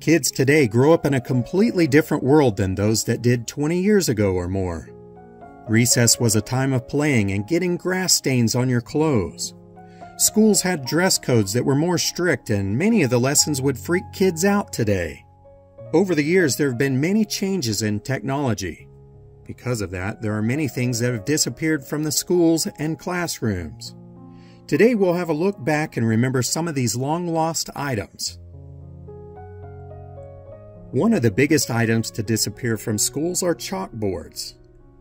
Kids today grow up in a completely different world than those that did 20 years ago or more. Recess was a time of playing and getting grass stains on your clothes. Schools had dress codes that were more strict, and many of the lessons would freak kids out today. Over the years, there have been many changes in technology. Because of that, there are many things that have disappeared from the schools and classrooms. Today, we'll have a look back and remember some of these long lost items. One of the biggest items to disappear from schools are chalkboards.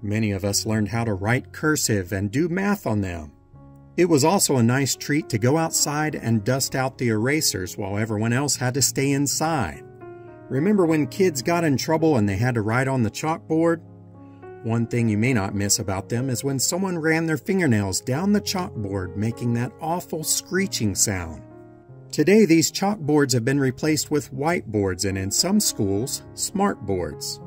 Many of us learned how to write cursive and do math on them. It was also a nice treat to go outside and dust out the erasers while everyone else had to stay inside. Remember when kids got in trouble and they had to write on the chalkboard? One thing you may not miss about them is when someone ran their fingernails down the chalkboard making that awful screeching sound. Today, these chalkboards have been replaced with whiteboards and in some schools, smartboards.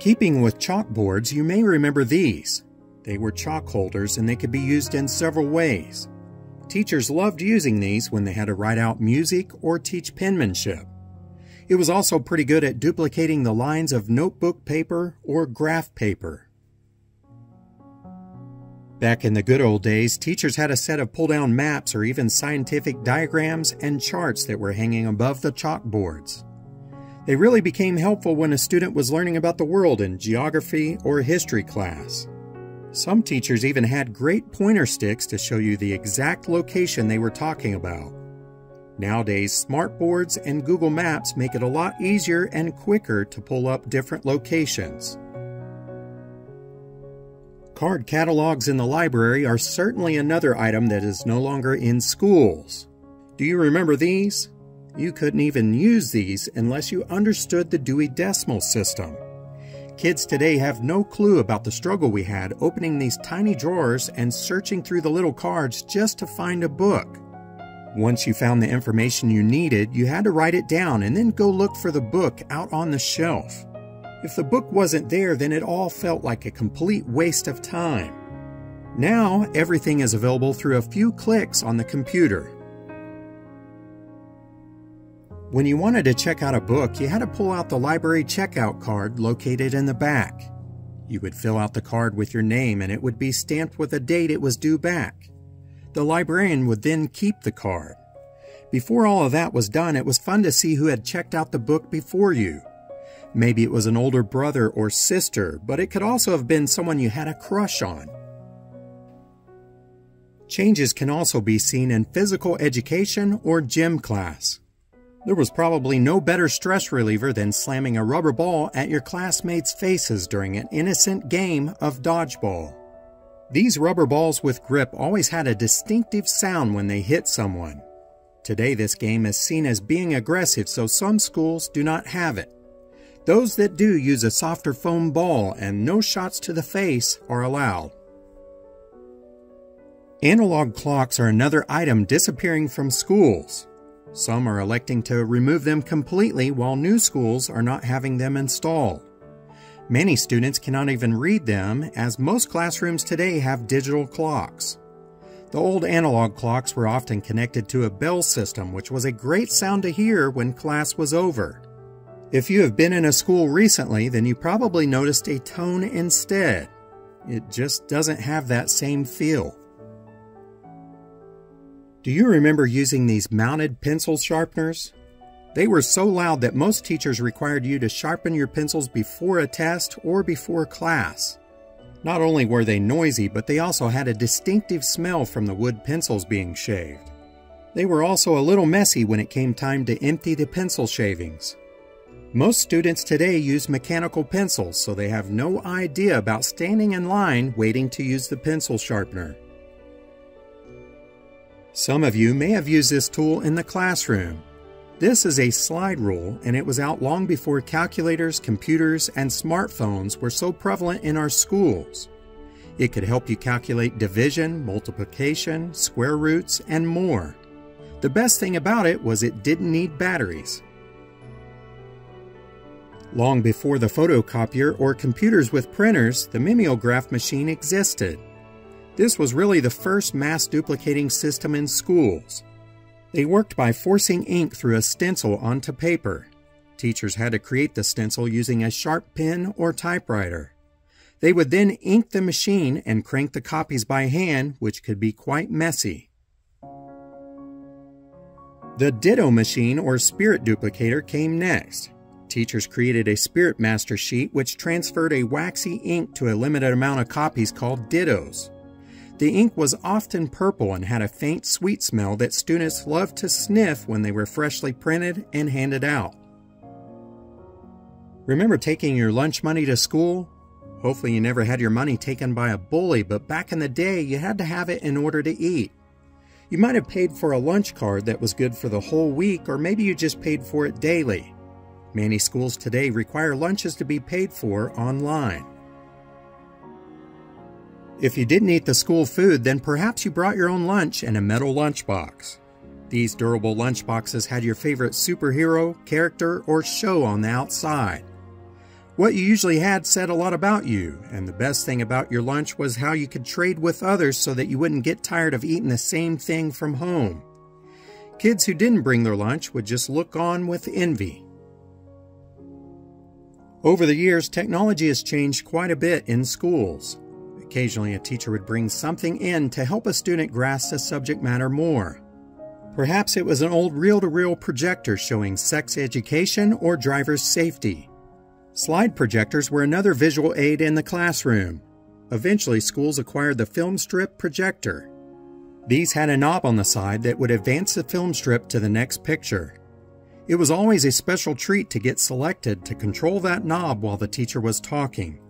Keeping with chalkboards, you may remember these. They were chalk holders and they could be used in several ways. Teachers loved using these when they had to write out music or teach penmanship. It was also pretty good at duplicating the lines of notebook paper or graph paper. Back in the good old days, teachers had a set of pull down maps or even scientific diagrams and charts that were hanging above the chalkboards. They really became helpful when a student was learning about the world in geography or history class. Some teachers even had great pointer sticks to show you the exact location they were talking about. Nowadays, smartboards and Google Maps make it a lot easier and quicker to pull up different locations. Card catalogs in the library are certainly another item that is no longer in schools. Do you remember these? You couldn't even use these unless you understood the Dewey Decimal System. Kids today have no clue about the struggle we had opening these tiny drawers and searching through the little cards just to find a book. Once you found the information you needed, you had to write it down and then go look for the book out on the shelf. If the book wasn't there, then it all felt like a complete waste of time. Now, everything is available through a few clicks on the computer. When you wanted to check out a book, you had to pull out the library checkout card located in the back. You would fill out the card with your name and it would be stamped with a date it was due back. The librarian would then keep the card. Before all of that was done, it was fun to see who had checked out the book before you. Maybe it was an older brother or sister, but it could also have been someone you had a crush on. Changes can also be seen in physical education or gym class. There was probably no better stress reliever than slamming a rubber ball at your classmates' faces during an innocent game of dodgeball. These rubber balls with grip always had a distinctive sound when they hit someone. Today, this game is seen as being aggressive, so some schools do not have it. Those that do use a softer foam ball and no shots to the face are allowed. Analog clocks are another item disappearing from schools. Some are electing to remove them completely while new schools are not having them installed. Many students cannot even read them as most classrooms today have digital clocks. The old analog clocks were often connected to a bell system which was a great sound to hear when class was over. If you have been in a school recently, then you probably noticed a tone instead. It just doesn't have that same feel. Do you remember using these mounted pencil sharpeners? They were so loud that most teachers required you to sharpen your pencils before a test or before class. Not only were they noisy, but they also had a distinctive smell from the wood pencils being shaved. They were also a little messy when it came time to empty the pencil shavings. Most students today use mechanical pencils, so they have no idea about standing in line waiting to use the pencil sharpener. Some of you may have used this tool in the classroom. This is a slide rule, and it was out long before calculators, computers, and smartphones were so prevalent in our schools. It could help you calculate division, multiplication, square roots, and more. The best thing about it was it didn't need batteries. Long before the photocopier or computers with printers, the mimeograph machine existed. This was really the first mass duplicating system in schools. They worked by forcing ink through a stencil onto paper. Teachers had to create the stencil using a sharp pen or typewriter. They would then ink the machine and crank the copies by hand, which could be quite messy. The Ditto machine or spirit duplicator came next. Teachers created a Spirit Master sheet which transferred a waxy ink to a limited amount of copies called dittos. The ink was often purple and had a faint sweet smell that students loved to sniff when they were freshly printed and handed out. Remember taking your lunch money to school? Hopefully you never had your money taken by a bully, but back in the day you had to have it in order to eat. You might have paid for a lunch card that was good for the whole week, or maybe you just paid for it daily. Many schools today require lunches to be paid for online. If you didn't eat the school food, then perhaps you brought your own lunch in a metal lunchbox. These durable lunchboxes had your favorite superhero, character, or show on the outside. What you usually had said a lot about you, and the best thing about your lunch was how you could trade with others so that you wouldn't get tired of eating the same thing from home. Kids who didn't bring their lunch would just look on with envy. Over the years, technology has changed quite a bit in schools. Occasionally, a teacher would bring something in to help a student grasp the subject matter more. Perhaps it was an old reel to reel projector showing sex education or driver's safety. Slide projectors were another visual aid in the classroom. Eventually, schools acquired the film strip projector. These had a knob on the side that would advance the film strip to the next picture. It was always a special treat to get selected to control that knob while the teacher was talking.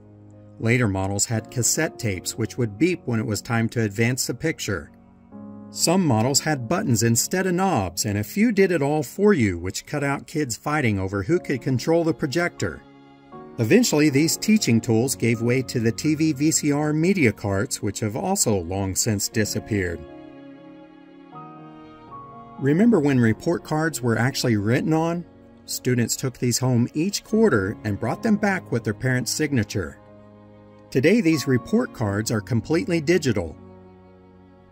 Later models had cassette tapes which would beep when it was time to advance the picture. Some models had buttons instead of knobs, and a few did it all for you, which cut out kids fighting over who could control the projector. Eventually, these teaching tools gave way to the TV VCR media carts, which have also long since disappeared. Remember when report cards were actually written on? Students took these home each quarter and brought them back with their parent's signature. Today, these report cards are completely digital.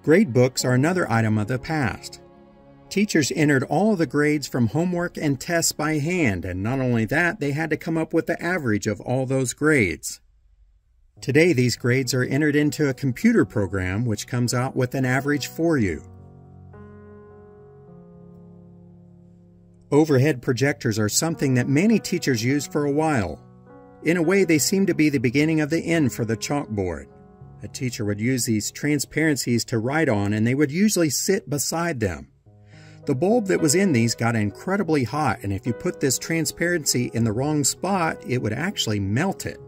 Grade books are another item of the past. Teachers entered all the grades from homework and tests by hand, and not only that, they had to come up with the average of all those grades. Today, these grades are entered into a computer program which comes out with an average for you. Overhead projectors are something that many teachers used for a while. In a way, they seem to be the beginning of the end for the chalkboard. A teacher would use these transparencies to write on, and they would usually sit beside them. The bulb that was in these got incredibly hot, and if you put this transparency in the wrong spot, it would actually melt it.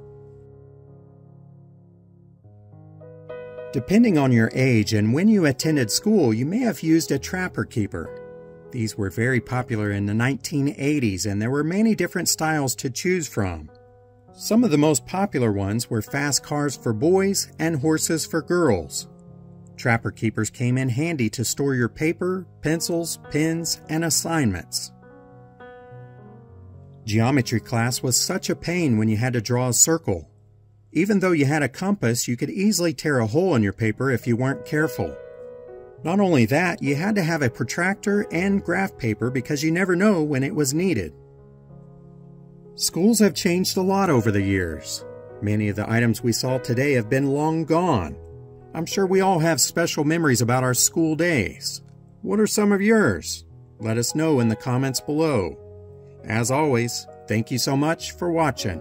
Depending on your age and when you attended school, you may have used a trapper keeper. These were very popular in the 1980s and there were many different styles to choose from. Some of the most popular ones were fast cars for boys and horses for girls. Trapper keepers came in handy to store your paper, pencils, pens, and assignments. Geometry class was such a pain when you had to draw a circle. Even though you had a compass, you could easily tear a hole in your paper if you weren't careful. Not only that, you had to have a protractor and graph paper because you never know when it was needed. Schools have changed a lot over the years. Many of the items we saw today have been long gone. I'm sure we all have special memories about our school days. What are some of yours? Let us know in the comments below. As always, thank you so much for watching.